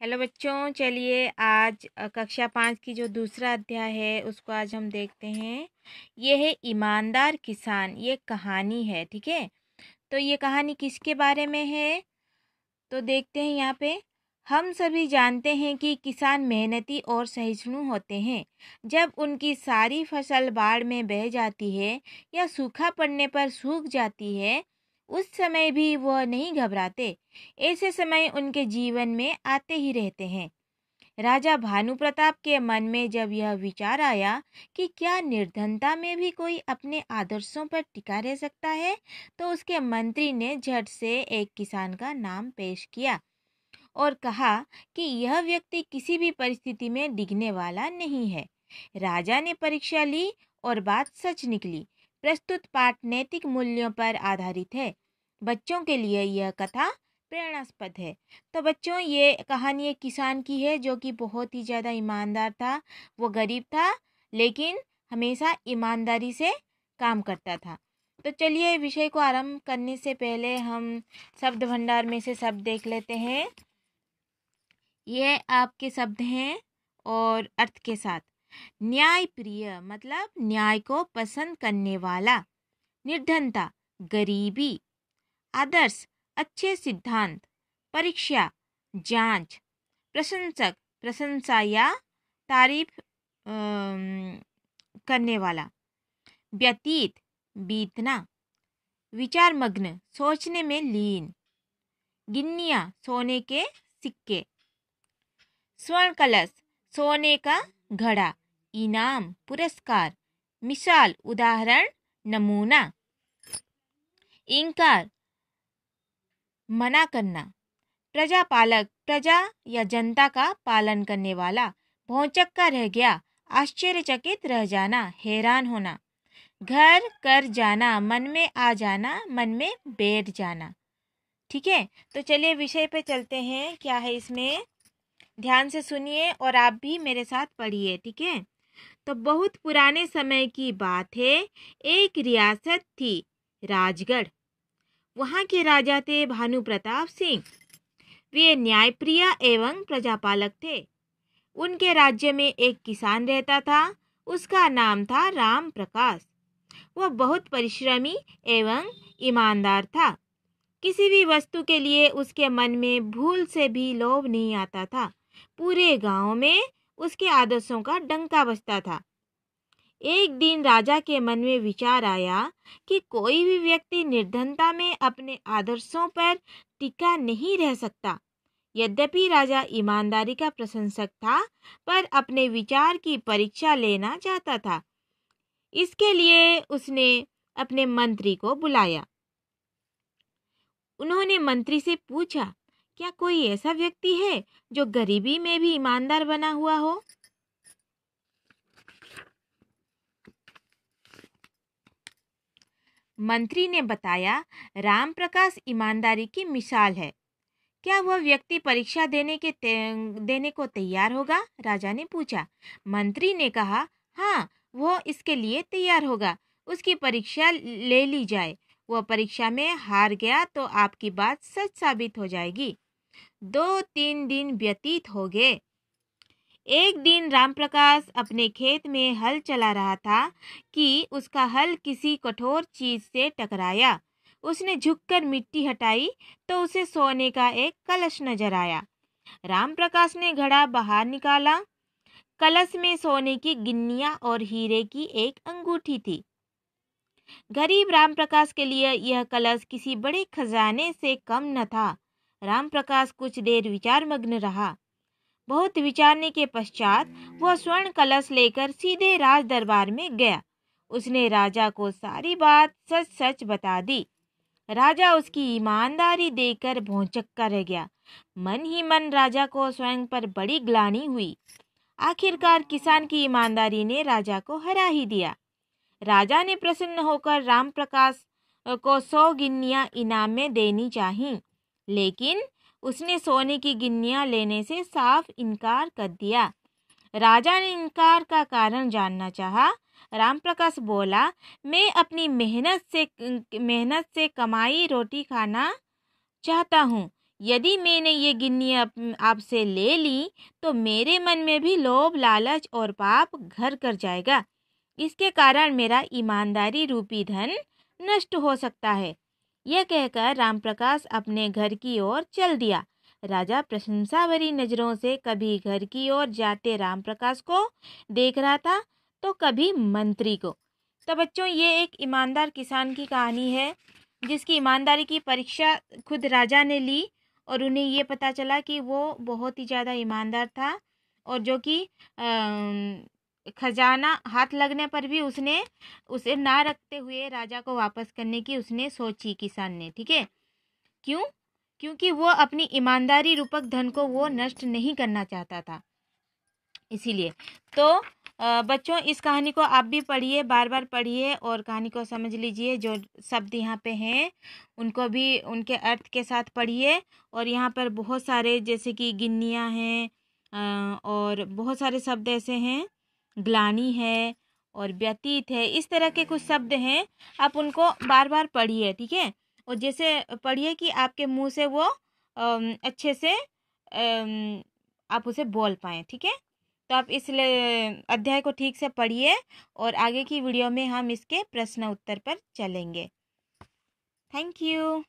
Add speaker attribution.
Speaker 1: Hello बच्चों, चलिए आज कक्षा पाँच की जो दूसरा अध्याय है, उसको आज हम देखते हैं। ये है ईमानदार किसान, ये कहानी है, ठीक है? तो ये कहानी किसके बारे में है? तो देखते हैं यहाँ पे। हम सभी जानते हैं कि किसान मेहनती और सहिष्णु होते हैं। जब उनकी सारी फ़सल बाढ़ में बह जाती है या सूखा पड़ने पर सूख जाती है उस समय भी वह नहीं घबराते। ऐसे समय उनके जीवन में आते ही रहते हैं। राजा भानु प्रताप के मन में जब यह विचार आया कि क्या निर्धनता में भी कोई अपने आदर्शों पर टिका रह सकता है तो उसके मंत्री ने झट से एक किसान का नाम पेश किया और कहा कि यह व्यक्ति किसी भी परिस्थिति में डिगने वाला नहीं है। राजा ने परीक्षा ली और बात सच निकली। प्रस्तुत पाठ नैतिक मूल्यों पर आधारित है। बच्चों के लिए यह कथा प्रेरणास्पद है। तो बच्चों, ये कहानी एक किसान की है जो कि बहुत ही ज़्यादा ईमानदार था। वो गरीब था, लेकिन हमेशा ईमानदारी से काम करता था। तो चलिए विषय को आरंभ करने से पहले हम शब्द भंडार में से शब्द देख लेते हैं। यह आपके शब्द हैं और अर्थ के साथ। न्याय प्रिय मतलब न्याय को पसंद करने वाला। निर्धनता, गरीबी। आदर्श, अच्छे सिद्धांत। परीक्षा, जाँच। प्रशंसक, प्रशंसा या तारीफ़ करने वाला। व्यतीत, बीतना। विचारमग्न, सोचने में लीन। गिन्निया, सोने के सिक्के। स्वर्ण कलश, सोने का घड़ा। इनाम, पुरस्कार। मिसाल, उदाहरण, नमूना। इंकार, मना करना। प्रजापालक प्रजा या जनता का पालन करने वाला, भौचक्का रह गया, आश्चर्यचकित रह जाना, हैरान होना। घर, कर जाना, मन में आ जाना, मन में बैठ जाना। ठीक है? तो चलिए विषय पे चलते हैं, क्या है इसमें? ध्यान से सुनिए और आप भी मेरे साथ पढ़िए, ठीक है? तो बहुत पुराने समय की बात है। एक रियासत थी राजगढ़। वहाँ के राजा थे भानु प्रताप सिंह। वे न्यायप्रिय एवं प्रजापालक थे। उनके राज्य में एक किसान रहता था। उसका नाम था राम प्रकाश। वह बहुत परिश्रमी एवं ईमानदार था। किसी भी वस्तु के लिए उसके मन में भूल से भी लोभ नहीं आता था। पूरे गाँव में उसके आदर्शों का डंका बजता था। एक दिन राजा के मन में विचार आया कि कोई भी व्यक्ति निर्धनता में अपने आदर्शों पर टिका नहीं रह सकता। यद्यपि राजा ईमानदारी का प्रशंसक था, पर अपने विचार की परीक्षा लेना चाहता था। इसके लिए उसने अपने मंत्री को बुलाया। उन्होंने मंत्री से पूछा क्या कोई ऐसा व्यक्ति है जो गरीबी में भी ईमानदार बना हुआ हो? मंत्री ने बताया राम प्रकाश ईमानदारी की मिसाल है। क्या वह व्यक्ति परीक्षा देने के देने को तैयार होगा? राजा ने पूछा। मंत्री ने कहा हाँ वह इसके लिए तैयार होगा। उसकी परीक्षा ले ली जाए। वह परीक्षा में हार गया तो आपकी बात सच साबित हो जाएगी। दो तीन दिन व्यतीत हो गए। एक दिन रामप्रकाश अपने खेत में हल चला रहा था कि उसका हल किसी कठोर चीज़ से टकराया। उसने झुककर मिट्टी हटाई तो उसे सोने का एक कलश नज़र आया। रामप्रकाश ने घड़ा बाहर निकाला। कलश में सोने की गिन्निया और हीरे की एक अंगूठी थी। गरीब रामप्रकाश के लिए यह कलश किसी बड़े खजाने से कम न था। रामप्रकाश कुछ देर विचार मग्न रहा। बहुत विचारने के पश्चात वह स्वर्ण कलश लेकर सीधे राज दरबार में गया। उसने राजा को सारी बात सच सच बता दी। राजा उसकी ईमानदारी देखकर भौचक्का रह गया। मन ही मन राजा को स्वयं पर बड़ी ग्लानी हुई। आखिरकार किसान की ईमानदारी ने राजा को हरा ही दिया। राजा ने प्रसन्न होकर राम प्रकाश को सौ गिन्नियाँ इनाम में देनी चाहिए लेकिन उसने सोने की गिन्नियाँ लेने से साफ़ इनकार कर दिया। राजा ने इनकार का कारण जानना चाहा। रामप्रकाश बोला, मैं अपनी मेहनत से मेहनत से कमाई रोटी खाना चाहता हूँ। यदि मैंने ये गिन्नी आपसे ले ली तो मेरे मन में भी लोभ, लालच और पाप घर कर जाएगा। इसके कारण मेरा ईमानदारी रूपी धन नष्ट हो सकता है। यह कहकर रामप्रकाश अपने घर की ओर चल दिया। राजा प्रशंसा भरी नज़रों से कभी घर की ओर जाते रामप्रकाश को देख रहा था तो कभी मंत्री को। तो बच्चों, ये एक ईमानदार किसान की कहानी है, जिसकी ईमानदारी की परीक्षा खुद राजा ने ली और उन्हें ये पता चला कि वो बहुत ही ज़्यादा ईमानदार था और जो कि खजाना हाथ लगने पर भी उसने, उसे ना रखते हुए राजा को वापस करने की उसने सोची किसान ने, ठीक है? क्यों? क्योंकि वो अपनी ईमानदारी रूपक धन को वो नष्ट नहीं करना चाहता था। इसीलिए। तो बच्चों, इस कहानी को आप भी पढ़िए बार बार पढ़िए और कहानी को समझ लीजिए। जो शब्द यहाँ पे हैं, उनको भी, उनके अर्थ के साथ पढ़िए और यहाँ पर बहुत सारे, जैसे कि गिन्नियाँ हैं और बहुत सारे शब्द ऐसे हैं। ग्लानी है और व्यतीत है, इस तरह के कुछ शब्द हैं। आप उनको बार बार पढ़िए, ठीक है? और जैसे पढ़िए कि आपके मुँह से वो अच्छे से आप उसे बोल पाएँ, ठीक है? तो आप इस अध्याय को ठीक से पढ़िए और आगे की वीडियो में हम इसके प्रश्न उत्तर पर चलेंगे। Thank you.